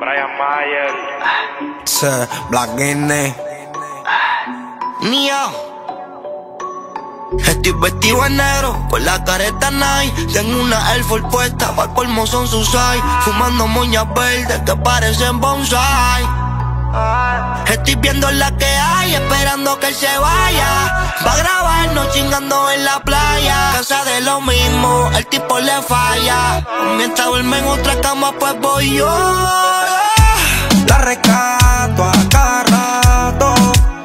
Brian Mayer. Se Black Guinea. Mío. Estoy vestido en negro, con la careta Nike Tengo una Air Force puesta, pa'l colmo son sus Fumando moñas verdes que parecen bonsai Estoy viendo la que hay, esperando que él se vaya. Va a grabarnos chingando en la playa. Casa de lo mismo, el tipo le falla. Mientras duerme en otra cama pues voy yo. La recato a cada rato.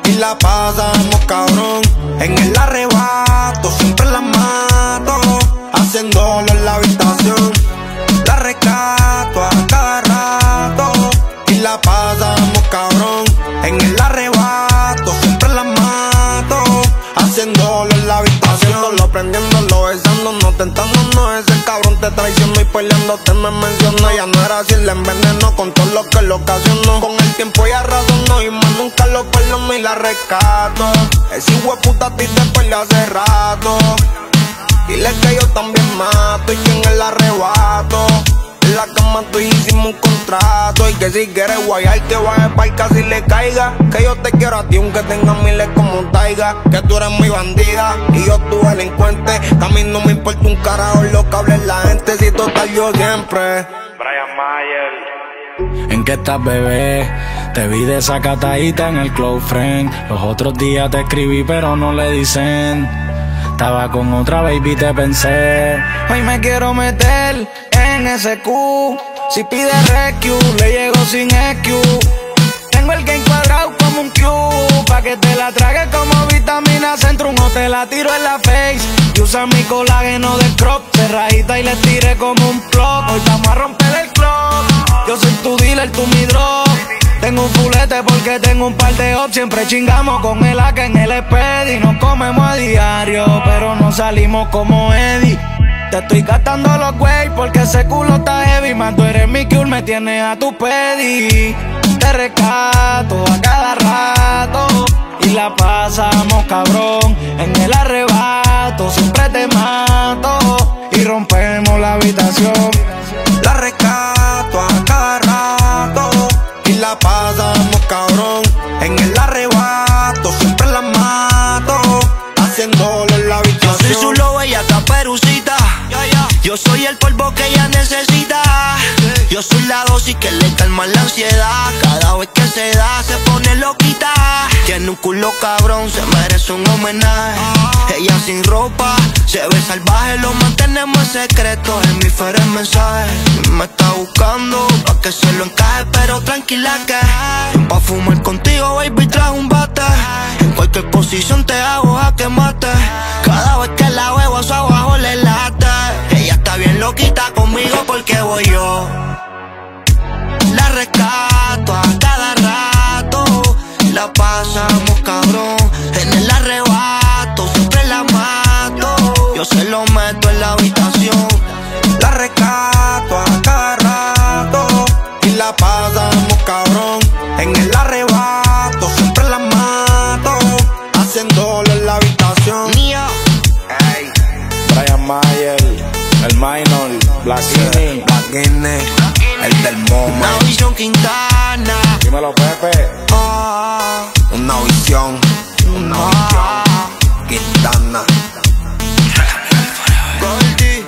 Y la pasamos cabrón. En el arrebato siempre la habitación. Haciéndolo, prendiéndolo, besándonos, tentándonos Ese cabrón te traicionó y peleándote me mencionó. Ya no era así, le envenenó con todo lo que lo ocasionó. Con el tiempo ya razonó y más nunca lo perdono y la rescato Ese hijo de puta a ti te peleó hace rato. Dile que yo también mato y que en el arrebato la cama tú hicimos un contrato Y que si quieres guayar que baje pa' casi le caiga Que yo te quiero a ti aunque tenga miles como un taiga Que tú eres muy bandida y yo tu delincuente Que a mí no me importa un carajo lo que hable la gente Si total yo siempre Brian Mayer. ¿En qué estás, bebé? Te vi desacatadita en el Close Friend. Los otros días te escribí, pero no le dicen. Estaba con otra baby, te pensé. Hoy me quiero meter en ese Q. Si pide rescue, le llego sin EQ. Tengo el game cuadrado como un Q. Pa' que te la trague como vitamina centro. Un te la tiro en la face. Y usa mi colágeno de crop. Cerradita y le tiré como un plug. Hoy vamos a romper el club. Yo soy tu dealer, tú mi drug. Tengo un fulete porque tengo un par de ops. Siempre chingamos con el AK en el y Nos comemos a diario, pero no salimos como Eddie. Te estoy gastando los güey porque ese culo está heavy. Man, tú eres mi cure, me tienes a tu pedi. Te rescato a cada rato y la pasamos cabrón. En el arrebato siempre te mato y rompemos la habitación. La rescato a cada rato y la pasamos soy el polvo que ella necesita. Yo soy la dosis que le calma la ansiedad. Cada vez que se da, se pone loquita. Tiene un culo cabrón, se merece un homenaje. Ella sin ropa, se ve salvaje. Lo mantenemos en secreto. En mi el mensaje. Me está buscando pa' que se lo encaje, pero tranquila que. Pasamos cabrón. En el arrebato siempre la mato. Yo se lo meto en la habitación. La rescato a cada rato y la pasamos cabrón. En el arrebato siempre la mato, haciéndolo en la habitación. Mía. Ey, Brian Mayer, el minor, Black Guinea. Black Guinea, el del moment. Una visión Quintana. Dímelo, Pepe. Ah, Una visión, una visión. Quintana. Goldie.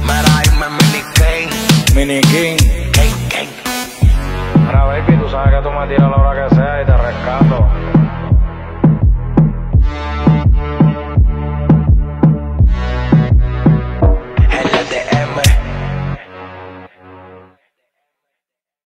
Mira, me mini Kane. Mini King. Kane, Kane. Mira, baby, tú sabes que tú me tiras a la hora que